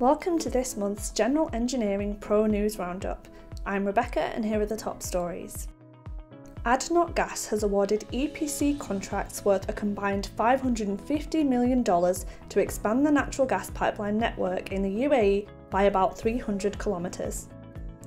Welcome to this month's General Engineering Pro News Roundup. I'm Rebecca and here are the top stories. ADNOC Gas has awarded EPC contracts worth a combined $550 million to expand the natural gas pipeline network in the UAE by about 300 kilometres.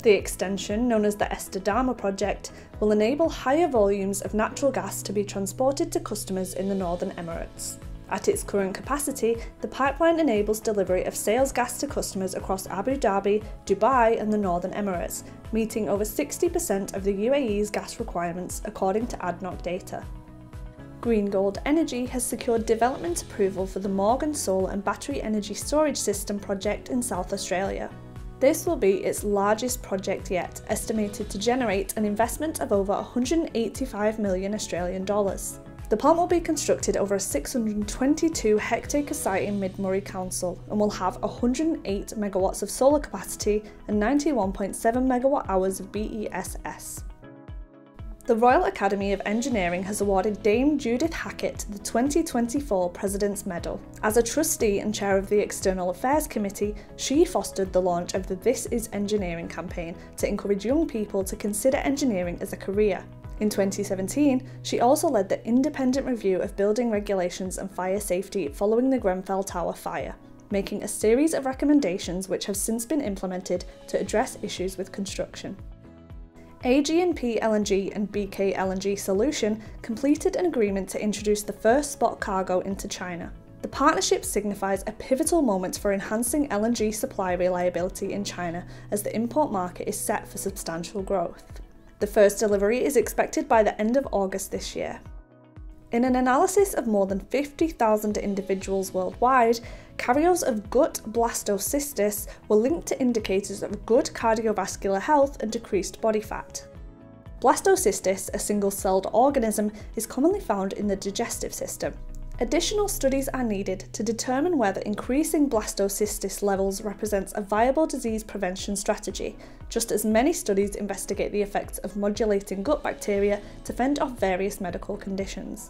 The extension, known as the Estidama project, will enable higher volumes of natural gas to be transported to customers in the Northern Emirates. At its current capacity, the pipeline enables delivery of sales gas to customers across Abu Dhabi, Dubai, and the Northern Emirates, meeting over 60% of the UAE's gas requirements according to ADNOC data. Green Gold Energy has secured development approval for the Morgan Solar and Battery Energy Storage System project in South Australia. This will be its largest project yet, estimated to generate an investment of over 185 million Australian dollars. The plant will be constructed over a 622 hectare site in Mid Murray Council and will have 108 megawatts of solar capacity and 91.7 megawatt hours of BESS. The Royal Academy of Engineering has awarded Dame Judith Hackitt the 2024 President's Medal. As a trustee and chair of the External Affairs Committee, she fostered the launch of the This Is Engineering campaign to encourage young people to consider engineering as a career. In 2017, she also led the independent review of building regulations and fire safety following the Grenfell Tower fire, making a series of recommendations which have since been implemented to address issues with construction. AG&P LNG and BK LNG Solution completed an agreement to introduce the first spot cargo into China. The partnership signifies a pivotal moment for enhancing LNG supply reliability in China as the import market is set for substantial growth. The first delivery is expected by the end of August this year. In an analysis of more than 50,000 individuals worldwide, carriers of gut blastocystis were linked to indicators of good cardiovascular health and decreased body fat. Blastocystis, a single-celled organism, is commonly found in the digestive system, Additional studies are needed to determine whether increasing blastocystis levels represents a viable disease prevention strategy, just as many studies investigate the effects of modulating gut bacteria to fend off various medical conditions.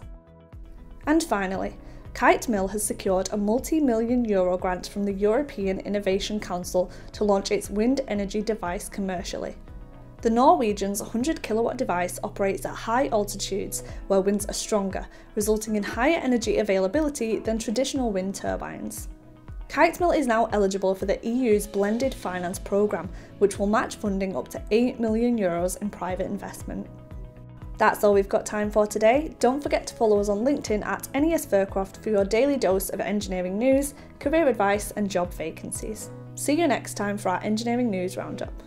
And finally, Kitemill has secured a multi-million euro grant from the European Innovation Council to launch its wind energy device commercially. The Norwegian's 100 kilowatt device operates at high altitudes where winds are stronger, resulting in higher energy availability than traditional wind turbines. Kitemill is now eligible for the EU's Blended Finance Programme, which will match funding up to 8 million euros in private investment. That's all we've got time for today. Don't forget to follow us on LinkedIn at NES Fircroft for your daily dose of engineering news, career advice, and job vacancies. See you next time for our engineering news roundup.